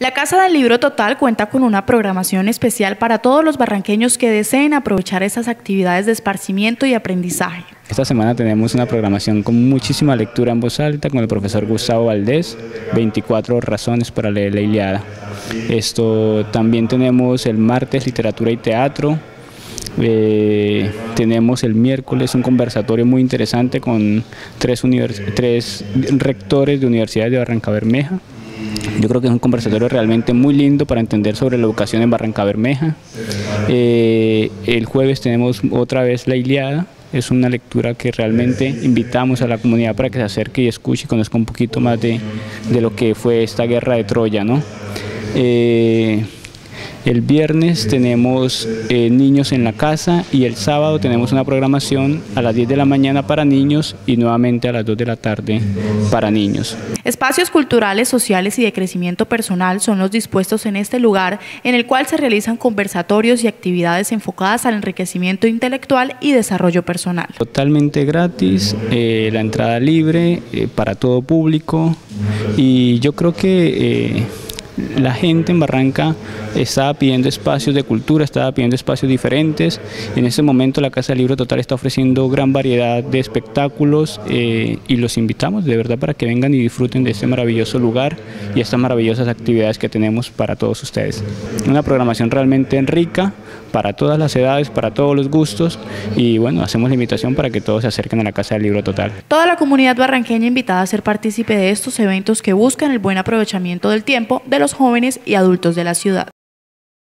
La Casa del Libro Total cuenta con una programación especial para todos los barranqueños que deseen aprovechar esas actividades de esparcimiento y aprendizaje. Esta semana tenemos una programación con muchísima lectura en voz alta con el profesor Gustavo Valdés, 24 razones para leer la Iliada. Esto también tenemos el martes literatura y teatro, eh, tenemos el miércoles un conversatorio muy interesante con tres, tres rectores de universidades de Barranca Bermeja. Yo creo que es un conversatorio realmente muy lindo para entender sobre la educación en Barranca Bermeja. Eh, el jueves tenemos otra vez la Iliada, es una lectura que realmente invitamos a la comunidad para que se acerque y escuche y conozca un poquito más de, de lo que fue esta guerra de Troya. ¿no? Eh, el viernes tenemos eh, niños en la casa y el sábado tenemos una programación a las 10 de la mañana para niños y nuevamente a las 2 de la tarde para niños. Espacios culturales, sociales y de crecimiento personal son los dispuestos en este lugar en el cual se realizan conversatorios y actividades enfocadas al enriquecimiento intelectual y desarrollo personal. Totalmente gratis, eh, la entrada libre eh, para todo público y yo creo que la gente en Barranca estaba pidiendo espacios de cultura, estaba pidiendo espacios diferentes. En este momento la Casa del Libro Total está ofreciendo gran variedad de espectáculos eh, y los invitamos de verdad para que vengan y disfruten de este maravilloso lugar y estas maravillosas actividades que tenemos para todos ustedes. Una programación realmente rica para todas las edades, para todos los gustos y bueno, hacemos la invitación para que todos se acerquen a la Casa del Libro Total. Toda la comunidad barranqueña invitada a ser partícipe de estos eventos que buscan el buen aprovechamiento del tiempo de los jóvenes y adultos de la ciudad.